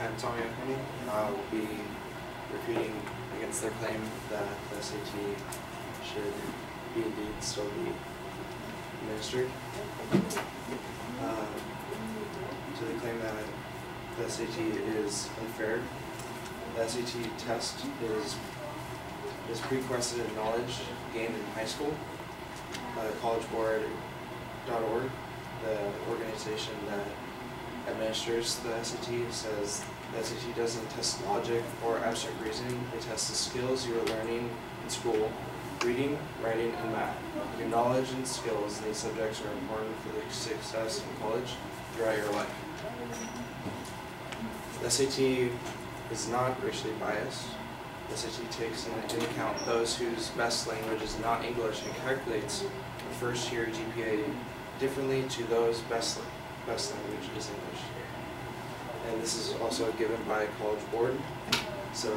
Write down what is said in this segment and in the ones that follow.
I'm Tommy O'Kenny. I will be repeating against their claim that the SAT should be indeed still be administered. Uh, So they claim that the SAT is unfair. The SAT test is, is pre-requisite knowledge gained in high school. Uh, collegeboard.org, the organization that administers the SAT says the SAT doesn't test logic or abstract reasoning, it tests the skills you are learning in school, reading, writing, and math. Your knowledge and skills in these subjects are important for the success in college throughout your life. The SAT is not racially biased. The SAT takes into account those whose best language is not English and calculates the first year GPA differently to those best best language is English. And this is also given by a college board. So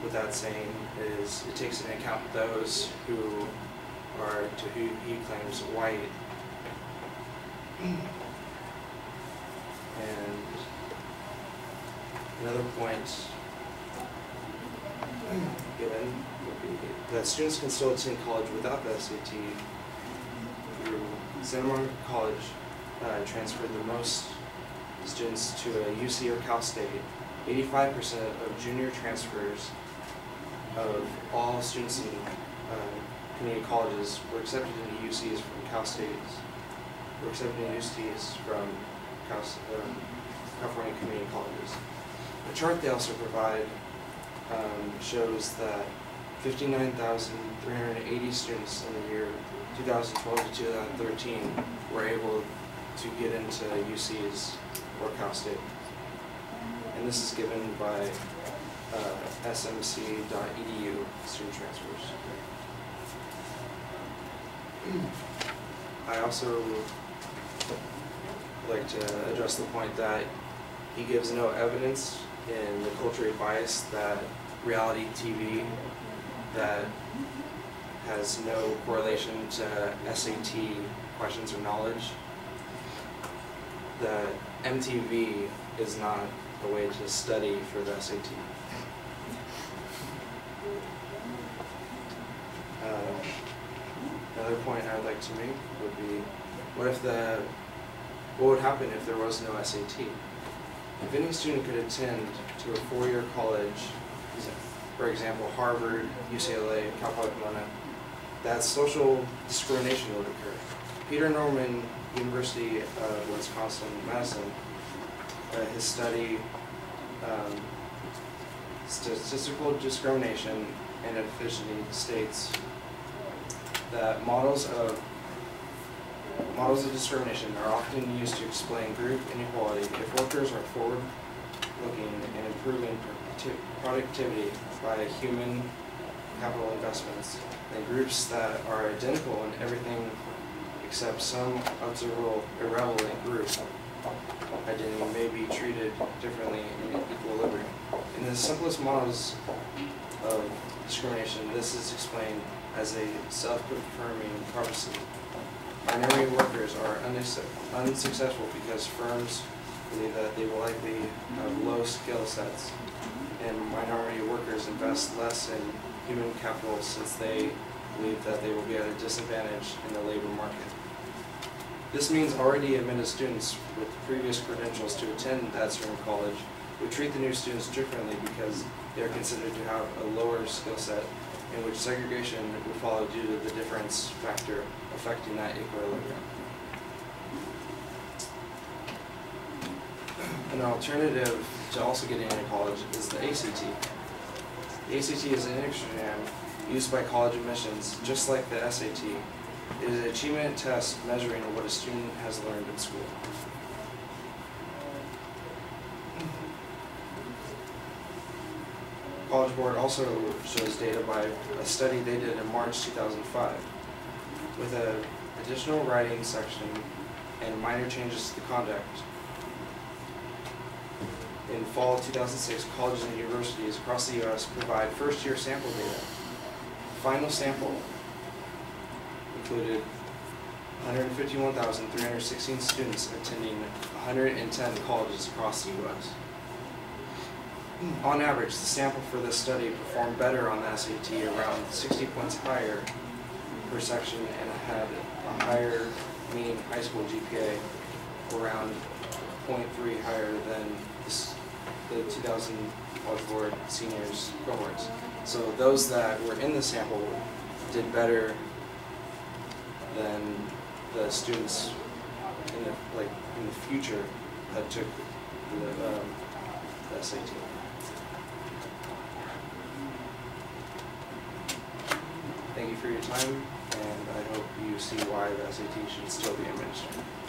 what that's saying is it takes into account those who are, to who he claims, white. And another point given would be that students can still attend college without the SAT through Santa Monica College uh, transferred the most students to a UC or Cal State. 85% of junior transfers of all students in uh, community colleges were accepted into UCs from Cal States, were accepted into UCs from Cal, um, California community colleges. The chart they also provide um, shows that 59,380 students in the year 2012 to 2013 were able to get into UCs or Cal State. And this is given by uh, smc.edu student transfers. I also like to address the point that he gives no evidence in the culturally bias that reality TV that has no correlation to SAT questions or knowledge that MTV is not a way to study for the SAT. Uh, another point I would like to make would be, what if the, what would happen if there was no SAT? If any student could attend to a four-year college, for example, Harvard, UCLA, Cal Poly Pomona, that social discrimination would occur. Peter Norman University of Wisconsin-Madison, uh, his study, um, Statistical Discrimination and Efficiency states that models of models of discrimination are often used to explain group inequality if workers are forward-looking and improving productivity by human capital investments, then groups that are identical in everything except some observable irrelevant group identity may be treated differently in equilibrium. In the simplest models of discrimination, this is explained as a self-confirming prophecy. Minority workers are unsuccessful because firms believe that they will likely have low skill sets, and minority workers invest less in human capital since they believe that they will be at a disadvantage in the labor market. This means already admitted students with previous credentials to attend that certain college would treat the new students differently because they are considered to have a lower skill set in which segregation would follow due to the difference factor affecting that equilibrium. An alternative to also getting into college is the ACT. The ACT is an exam used by college admissions, just like the SAT, it is an achievement test measuring what a student has learned in school. College Board also shows data by a study they did in March 2005 with an additional writing section and minor changes to the conduct. In fall 2006, colleges and universities across the U.S. provide first-year sample data. Final sample included 151,316 students attending 110 colleges across the U.S. on average, the sample for this study performed better on the SAT, around 60 points higher per section, and had a higher mean high school GPA, around 0.3 higher than the 2000 College Board seniors cohorts. So those that were in the sample did better than the students in the, like, in the future that took the, um, the SAT. Thank you for your time, and I hope you see why the SAT should still be administered.